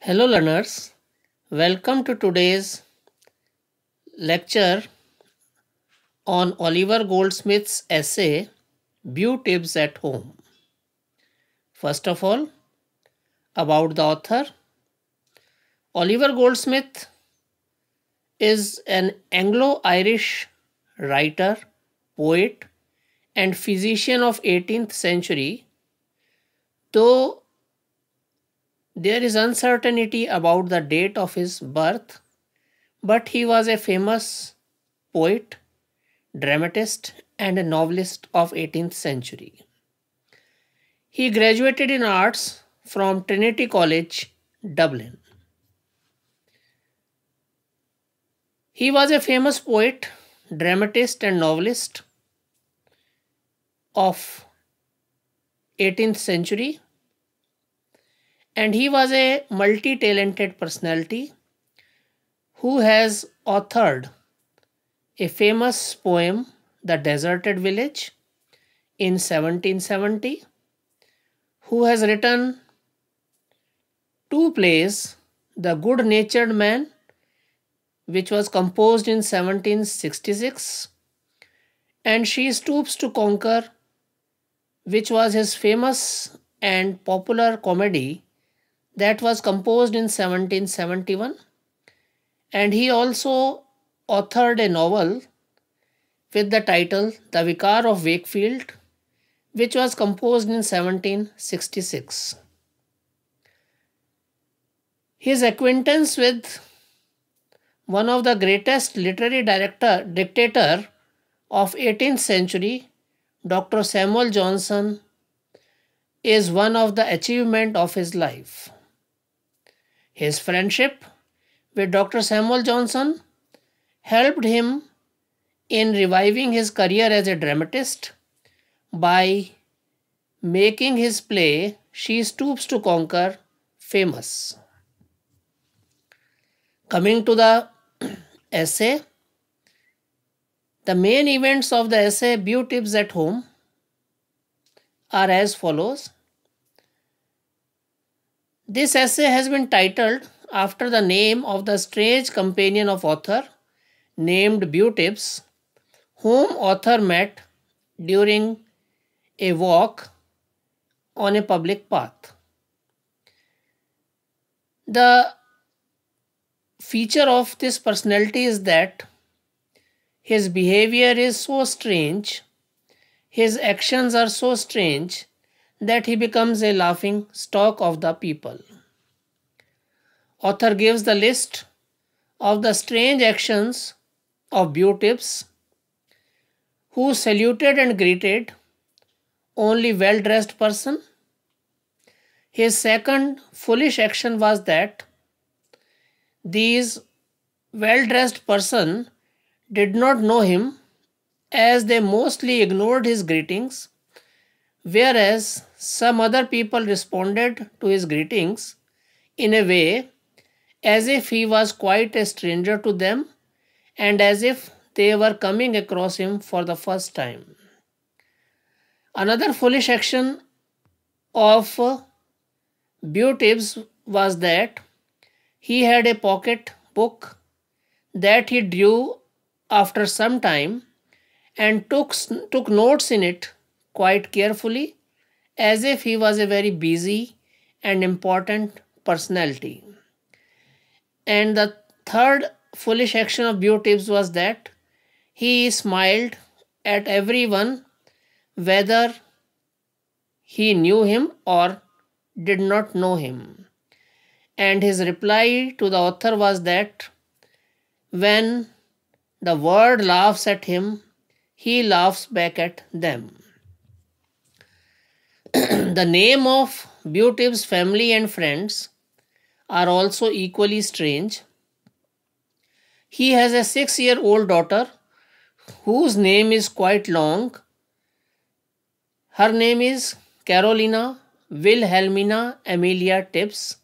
Hello, learners. Welcome to today's lecture on Oliver Goldsmith's essay Beau-Tibbs at Home. First of all, about the author. Oliver Goldsmith is an Anglo Irish writer, poet, and physician of 18th century, though there is uncertainty about the date of his birth, but he was a famous poet, dramatist, and a novelist of 18th century. He graduated in arts from Trinity College, Dublin. He was a famous poet, dramatist, and novelist of 18th century and he was a multi-talented personality who has authored a famous poem the deserted village in 1770 who has written two plays the good natured man which was composed in 1766 and she stoops to conquer which was his famous and popular comedy that was composed in 1771 and he also authored a novel with the title The Vicar of Wakefield which was composed in 1766. His acquaintance with one of the greatest literary director dictator of 18th century Dr. Samuel Johnson is one of the achievement of his life. His friendship with Dr. Samuel Johnson helped him in reviving his career as a dramatist by making his play She Stoops to Conquer famous. Coming to the essay, the main events of the essay Beau-Tibbs at Home are as follows. This essay has been titled after the name of the strange companion of author named Beau-Tibbs, whom author met during a walk on a public path. The feature of this personality is that his behavior is so strange, his actions are so strange that he becomes a laughing stock of the people. Author gives the list of the strange actions of Beau-Tibbs, who saluted and greeted only well-dressed person. His second foolish action was that these well-dressed person did not know him as they mostly ignored his greetings whereas some other people responded to his greetings in a way as if he was quite a stranger to them and as if they were coming across him for the first time. Another foolish action of Beau-Tibbs was that he had a pocket book that he drew after some time and took, took notes in it quite carefully as if he was a very busy and important personality. And the third foolish action of Beau-Tibbs was that he smiled at everyone whether he knew him or did not know him. And his reply to the author was that when the world laughs at him, he laughs back at them. The name of Beau-Tibbs' family and friends are also equally strange. He has a six year old daughter whose name is quite long. Her name is Carolina Wilhelmina Amelia Tibbs.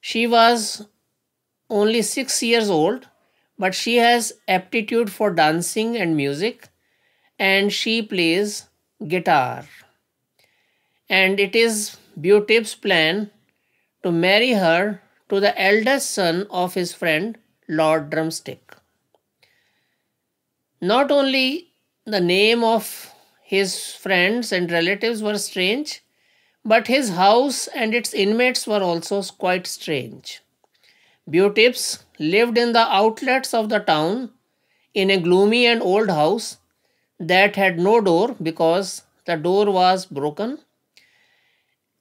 She was only six years old, but she has aptitude for dancing and music, and she plays guitar and it is Beau-Tibbs' plan to marry her to the eldest son of his friend Lord Drumstick. Not only the name of his friends and relatives were strange, but his house and its inmates were also quite strange. Beau Tibbs lived in the outlets of the town in a gloomy and old house that had no door because the door was broken.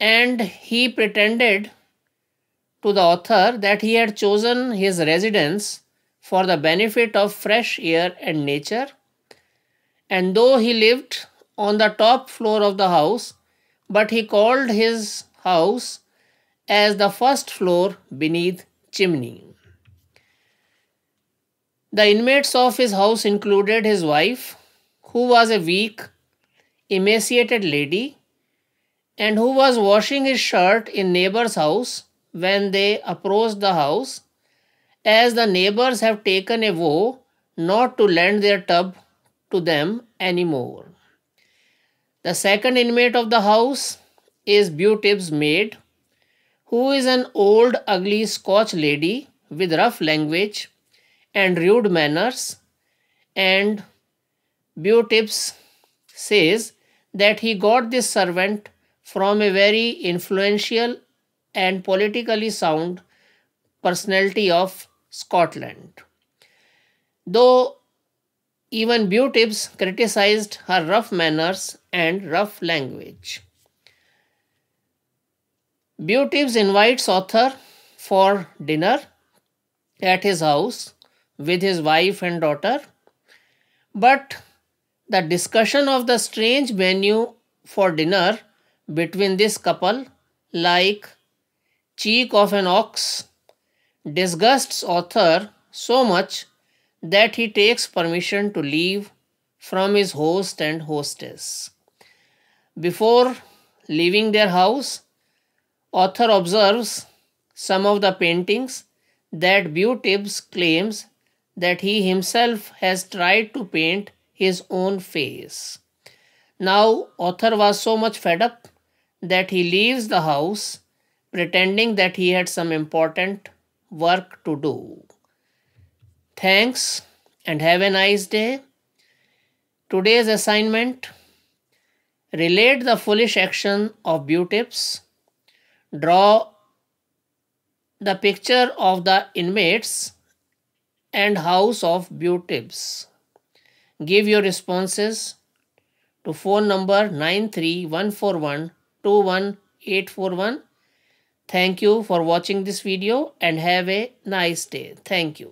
And he pretended to the author that he had chosen his residence for the benefit of fresh air and nature. And though he lived on the top floor of the house, but he called his house as the first floor beneath chimney. The inmates of his house included his wife, who was a weak, emaciated lady, and who was washing his shirt in neighbor's house when they approached the house, as the neighbors have taken a vow not to lend their tub to them anymore. The second inmate of the house is Beau Tibbs' maid, who is an old ugly Scotch lady with rough language and rude manners and Beau Tibbs says that he got this servant from a very influential and politically sound personality of Scotland. Though even Beau Tibbs criticized her rough manners and rough language. Beau Tibbs invites author for dinner at his house with his wife and daughter, but the discussion of the strange menu for dinner between this couple, like cheek of an ox, disgusts author so much that he takes permission to leave from his host and hostess. Before leaving their house, author observes some of the paintings that Beau Tibbs claims that he himself has tried to paint his own face. Now, author was so much fed up that he leaves the house pretending that he had some important work to do. Thanks and have a nice day. Today's assignment relate the foolish action of Beau Tibbs. Draw the picture of the inmates and house of Beau Tibbs. Give your responses to phone number 93141 Thank you for watching this video and have a nice day. Thank you.